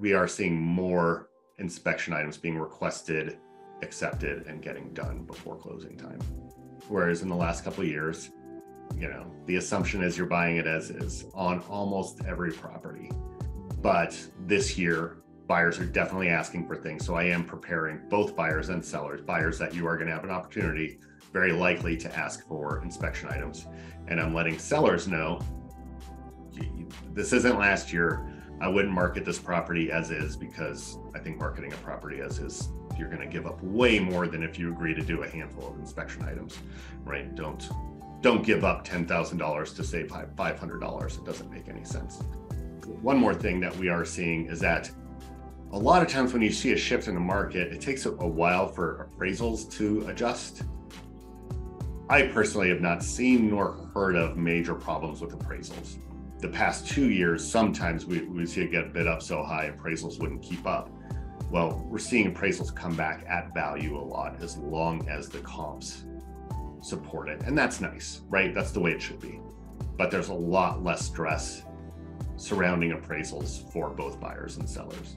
we are seeing more inspection items being requested, accepted, and getting done before closing time. Whereas in the last couple of years, you know, the assumption is you're buying it as is on almost every property. But this year, buyers are definitely asking for things. So I am preparing both buyers and sellers, buyers that you are going to have an opportunity, very likely to ask for inspection items. And I'm letting sellers know this isn't last year. I wouldn't market this property as is because I think marketing a property as is, you're going to give up way more than if you agree to do a handful of inspection items, right? Don't don't give up $10,000 to save $500. It doesn't make any sense. One more thing that we are seeing is that a lot of times when you see a shift in the market, it takes a while for appraisals to adjust. I personally have not seen nor heard of major problems with appraisals. The past two years, sometimes we, we see it get bid up so high, appraisals wouldn't keep up. Well, we're seeing appraisals come back at value a lot as long as the comps support it. And that's nice, right? That's the way it should be. But there's a lot less stress surrounding appraisals for both buyers and sellers.